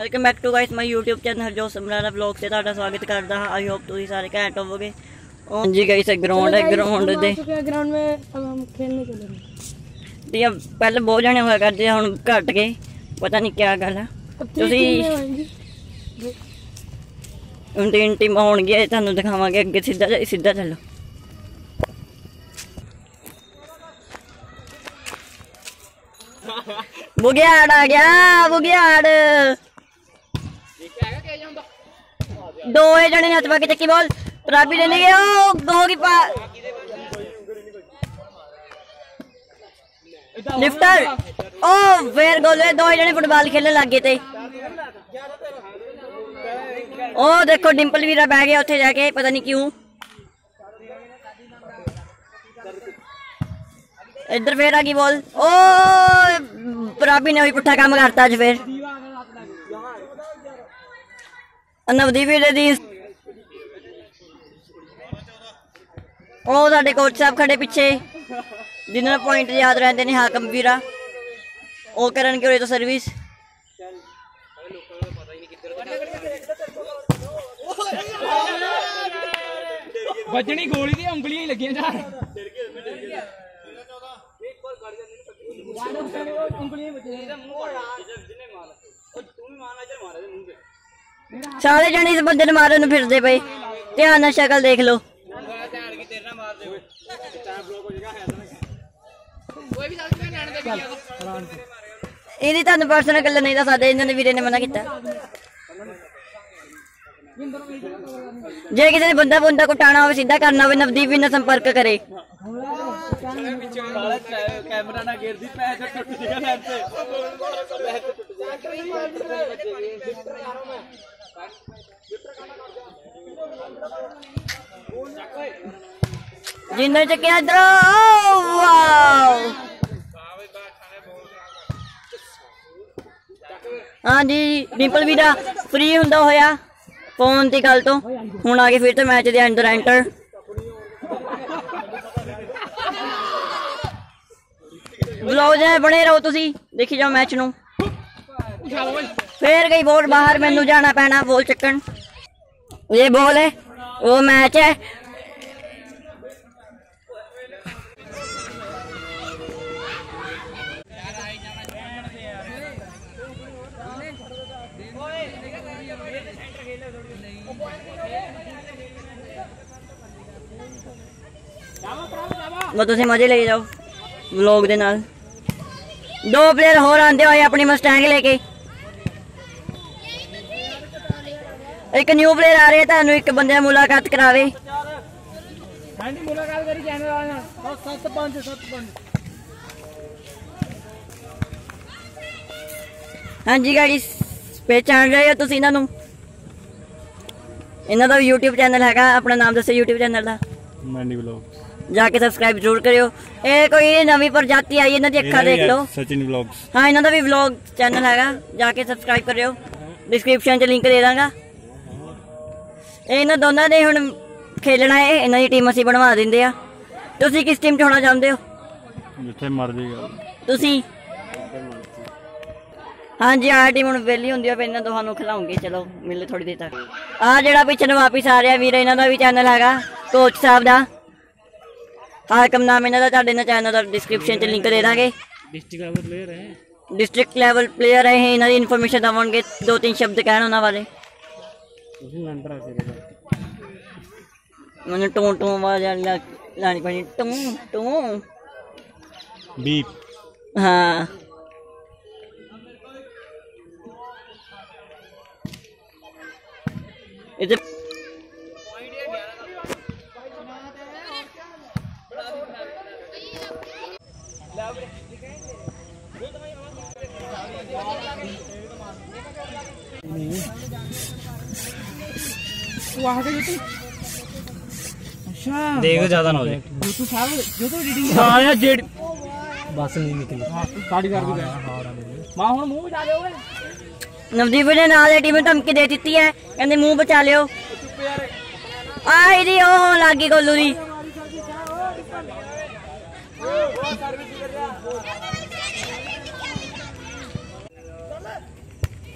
welcome back to guys my YouTube channel Harjot Samrala vlog ਤੇ ਤੁਹਾਡਾ ਸਵਾਗਤ ਕਰਦਾ ਹਾਂ ਆਈ ਹੋਪ ਤੁਸੀਂ ਸਾਰੇ ਘੈਂਟ ਹੋਵੋਗੇ ਉਹ ਜੀ ਗਾਇਸ ਗਰਾਊਂਡ ਹੈ ਗਰਾਊਂਡ ਦੇ ग्राउंड में अब हम खेलने चले गए ਤੇ ਇਹ ਪਹਿਲੇ ਬਹੁਤ ਜਣੇ ਹੋਇਆ ਕਰਦੇ ਆ, ਹੁਣ ਘਟ ਗਏ ਪਤਾ ਨਹੀਂ ਕੀ ਗੱਲ ਆ अब तीन ਤੁਸੀਂ टीमें होंगी ਹੁਣ ਤਿੰਨ ਟੀਮ ਹੋਣਗੀਆਂ ਤੁਹਾਨੂੰ ਦਿਖਾਵਾਂਗੇ ਅੱਗੇ ਸਿੱਧਾ ਜਾ- ਸਿੱਧਾ ਚੱਲੋ ਬੁਗਿਆੜ ਆ ਗਿਆ ਬੁਗਿਆੜ ਦੋ ਇਹ ਜਣੇ ਨੇ ਹੱਥ ਪਾ ਕੇ ਚੱਕੀ ਬੋਲ ਪ੍ਰਾਬੀ ਲੈ ਲਈ ਉਹ ਗੋ ਕੀ ਪਾ ਲਿਫਟਰ ਉਹ ਫੇਰ ਗੋਲੇ ਦੋ ਜਣੇ ਫੁੱਟਬਾਲ ਖੇਲਣ ਲੱਗ ਗਏ ਤੇ ਉਹ ਦੇਖੋ ਡਿੰਪਲ ਵੀਰਾ ਬਹਿ ਗਿਆ ਉੱਥੇ ਜਾ ਕੇ ਪਤਾ ਨਹੀਂ ਕਿਉਂ ਇੱਧਰ ਫੇਰ ਆ ਗਈ ਬੋਲ ਓ ਪ੍ਰਾਬੀ ਨੇ ਵੀ ਪੁੱਠਾ ਕੰਮ ਕਰਤਾ ਅੱਜ ਫੇਰ ਨਵਦੀਪ ਵੀਰੇ ਦੀ ਉਹ ਸਾਡੇ ਕੋਚ ਸਾਹਿਬ ਖੜੇ ਪਿੱਛੇ ਜਿਨ੍ਹਾਂ ਨੂੰ ਪੁਆਇੰਟ ਯਾਦ ਰਹਿੰਦੇ ਨੇ ਹਾਕਮ ਵੀਰਾ ਉਹ ਕਰਨਗੇ ਉਰੇ ਤੋਂ ਸਰਵਿਸ ਵੱਜਣੀ ਗੋਲੀ ਦੀ ਉਂਗਲੀਆਂ ਹੀ ਲੱਗੀਆਂ ਜਾ ਸਾਰੇ ਜਣੇ ਇਸ ਬੰਦੇ ਨੂੰ ਮਾਰਨ ਨੂੰ ਫਿਰਦੇ ਪਏ। ਧਿਆਨ ਨਾਲ ਸ਼ਕਲ ਦੇਖ ਲਓ। ਇਹਦੀ ਤੁਹਾਨੂੰ ਪਰਸਨਲ ਗੱਲ ਨਹੀਂ ਦੱਸ ਇਹਨਾਂ ਨੇ ਵੀਰੇ ਨੇ ਮਨਾ ਕੀਤਾ। ਜੇ ਕਿਸੇ ਨੇ ਬੰਦਾ ਬੰਦਾ ਕੁਟਾਣਾ ਹੋਵੇ, ਸਿੱਧਾ ਕਰਨਾ ਹੋਵੇ, ਨਵਦੀਪ ਵੀ ਨਾਲ ਸੰਪਰਕ ਕਰੇ। ਕੈਮਰਾ ਨਾ ਗੇਰਦੀ ਪੈ ਤੇ ਟੁੱਟ ਜੇਗਾ ਲੈਣ ਤੇ ਜਿੰਨੇ ਚੱਕਿਆ ਇਧਰ ਵਾਓ। ਹਾਂਜੀ, ਡਿੰਪਲ ਵੀਰਾ ਫ੍ਰੀ ਹੁੰਦਾ ਹੋਇਆ ਫੋਨ ਦੀ ਗੱਲ ਤੋਂ। ਹੁਣ ਆ ਗਏ ਫਿਰ ਤੋਂ ਮੈਚ ਦੇ ਅੰਦਰ ਐਂਟਰ ਵਲੌਗ ਜੇ ਬਣੇ ਰਹੋ ਤੁਸੀਂ, ਦੇਖੀ ਜਾਓ ਮੈਚ ਨੂੰ। फिर गई बोल बाहर मैनू जाना पैना बोल चुकन ये बोल है वो मैच है। वो तुम मज़े ले जाओ व्लॉग दे नाल। दो प्लेयर होर आते होए अपनी मस्टैंग लेके। ਇੱਕ ਨਿਊ ਪਲੇਅਰ ਆ ਰਿਹਾ ਤੁਹਾਨੂੰ ਇੱਕ ਬੰਦੇ ਨਾਲ ਮੁਲਾਕਾਤ ਕਰਾਵੇ। ਹਾਂਜੀ ਮੁਲਾਕਾਤ ਕਰੀ ਚੈਨਲ ਵਾਲਿਆਂ ਨਾਲ। 75 75 ਹਾਂਜੀ ਗਾਇਸ ਪਹਿਚਾਣ ਰਹੇ ਹੋ ਤੁਸੀਂ ਇਹਨਾਂ ਨੂੰ? ਇਹਨਾਂ ਦਾ ਵੀ YouTube ਚੈਨਲ ਹੈਗਾ ਆਪਣਾ ਨਾਮ ਦੱਸੋ YouTube ਚੈਨਲ ਦਾ। ਮੈਂਡੀ ਵਲੌਗ ਜਾ ਕੇ ਸਬਸਕ੍ਰਾਈਬ ਜ਼ਰੂਰ ਕਰਿਓ। ਇਹ ਕੋਈ ਨਵੀਂ ਪ੍ਰਜਾਤੀ ਆਈ ਇਹਨਾਂ ਦੀ ਅੱਖਾਂ ਦੇਖ ਲਓ। ਸਚਿਨ ਵਲੌਗਸ ਹਾਂ ਇਹਨਾਂ ਦਾ ਵੀ ਵਲੌਗ ਚੈਨਲ ਹੈਗਾ ਜਾ ਕੇ ਸਬਸਕ੍ਰਾਈਬ ਕਰਿਓ। ਡਿਸਕ੍ਰਿਪਸ਼ਨ 'ਚ ਲਿੰਕ ਦੇ ਦਾਂਗਾ। ਇਹਨਾਂ ਦੋਨਾਂ ਨੇ ਹੁਣ ਖੇਲਣਾ ਹੈ ਇਹਨਾਂ ਦੀ ਟੀਮ ਅਸੀਂ ਬਣਵਾ ਦਿੰਦੇ ਆ। ਤੁਸੀਂ ਕਿਸ ਟੀਮ 'ਚ ਹੋਣਾ ਚਾਹੁੰਦੇ ਹੋ? ਜਿੱਥੇ ਮਰਜ਼ੀ ਗੱਲ। ਤੁਸੀਂ? ਹਾਂਜੀ ਆ ਟੀਮ ਹੁਣ ਵਿਹਲੀ ਹੁੰਦੀ ਆ ਫਿਰ ਇਹਨਾਂ ਦੋਹਾਂ ਨੂੰ ਖਿਲਾਉਂਗੇ। ਚਲੋ ਮਿਲੇ ਥੋੜੀ ਦੇਰ ਤੱਕ। ਆ ਜਿਹੜਾ ਪਿੱਛੇ ਨੂੰ ਵਾਪਿਸ ਆ ਰਿਹਾ ਵੀਰ ਇਹਨਾਂ ਦਾ ਵੀ ਚੈਨਲ ਹੈਗਾ ਕੋਚ ਸਾਹਿਬ ਦਾ। ਹਾਕਮ ਨਾਮ ਇਹਨਾਂ ਦਾ ਤੁਹਾਡੇ ਨਾਲ ਚੈਨਲ ਦਾ ਡਿਸਕ੍ਰਿਪਸ਼ਨ 'ਚ ਲਿੰਕ ਦੇ ਦਾਂਗੇ। ਡਿਸਟ੍ਰਿਕਟ ਲੈਵਲ ਪਲੇਅਰ ਹੈ। ਡਿਸਟ੍ਰਿਕਟ ਲੈਵਲ ਪਲੇਅਰ ਹੈ ਇਹ, ਇਹਨਾਂ ਦੀ ਇਨਫੋਰਮੇਸ਼ਨ ਦਵਾਂਗੇ ਦੋ ਤਿੰਨ ਸ਼ਬਦ ਕਹਿਣ ਉਹਨਾਂ ਬਾਰੇ। मैंने टू टू आवाज़ लानी पड़ी टू टू बीप हाँ इधर ਟੂੰ ਬੀਪ ਹਾਂ ਇਹ ਤੇ ਤੂੰ ਆ ਕੇ ਜੁੱਤੀ ਅੱਛਾ ਦੇਖ ਜ਼ਿਆਦਾ ਨਾ ਹੋ ਜਾਏ ਤੂੰ ਸਾਹਿਬ ਜੋ ਤੂੰ ਰੀਡਿੰਗ ਹਾਂ ਯਾਰ ਜੇੜ ਬਸ ਨਹੀਂ ਨਿਕਲੀ ਸਾਡੀ ਕਰ ਵੀ ਗਏ ਮਾਂ ਹੁਣ ਮੂੰਹ ਬਚਾ ਲਿਓ ਓਏ ਨਵਦੀਪ ਨੇ ਨਾਲ ਇਹ ਟੀਮ ਨੂੰ ਧਮਕੀ ਦੇ ਦਿੱਤੀ ਹੈ ਕਹਿੰਦੇ ਮੂੰਹ ਬਚਾ ਲਿਓ ਆ ਇਹਦੀ ਉਹ ਲੱਗੀ ਗੋਲੂ ਦੀ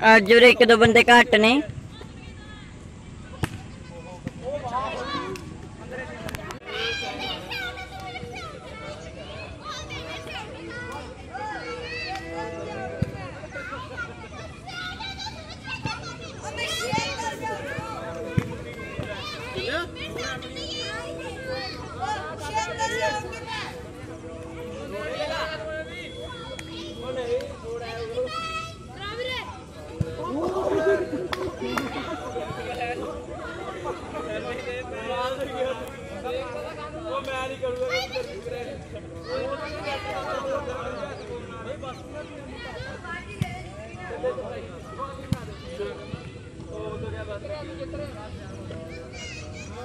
ਅੱਜ ਉਰੇ ਇੱਕ ਦੋ ਬੰਦੇ ਘੱਟ ਨੇ।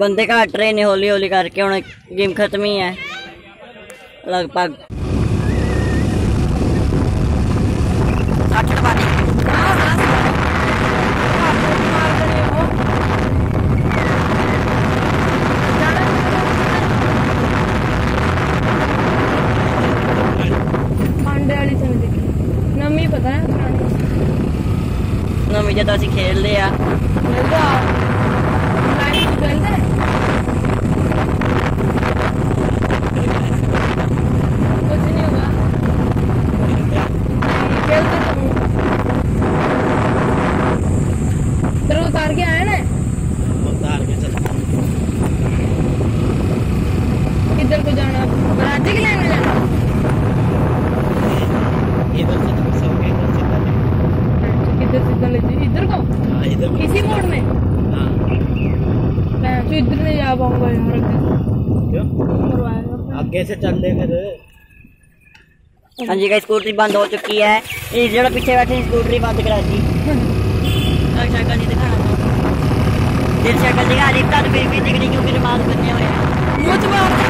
बंदे का ट्रेन हौली हौली करके हम गेम खत्म ही है। लगभग Legal. कैसे चल रहे फिर? हाँ जी का स्कूटरी बंद हो चुकी है। जो जगह पीछे बैठे स्कूटरी बंद करा दी। शक्ल नहीं दिखा दिल शक्ल दिखा रही तो फिर भी दिख रही क्योंकि नमाज़ बने हुए हैं।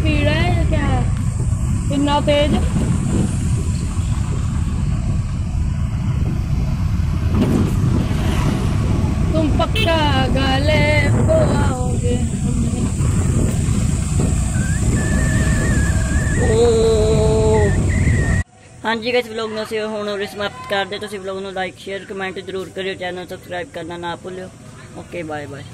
स्पीड है, या क्या है? इतना तेज? तुम पक्का गाले बुलाओगे हाँ जी गैस ब्लॉग नो से हूँ समाप्त कर दे। तो blog no like share comment ज़रूर करो चैनल सब्सक्राइब करना ना भूलो ओके बाय बाय